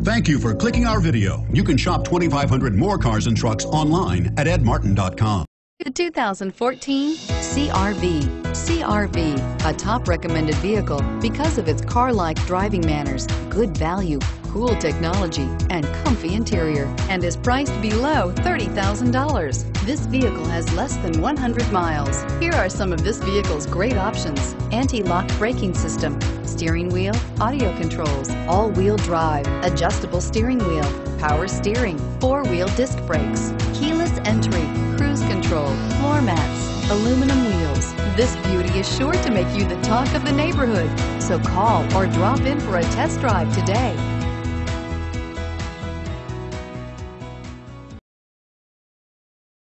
Thank you for clicking our video. You can shop 2,500 more cars and trucks online at edmartin.com. The 2014 CRV. CRV, a top recommended vehicle because of its car-like driving manners, good value, cool technology, and comfy interior, and is priced below $30,000. This vehicle has less than 100 miles. Here are some of this vehicle's great options. Anti-lock braking system, steering wheel, audio controls, all-wheel drive, adjustable steering wheel, power steering, four-wheel disc brakes, keyless entry, cruise control, floor mats, aluminum wheels. This beauty is sure to make you the talk of the neighborhood. So call or drop in for a test drive today.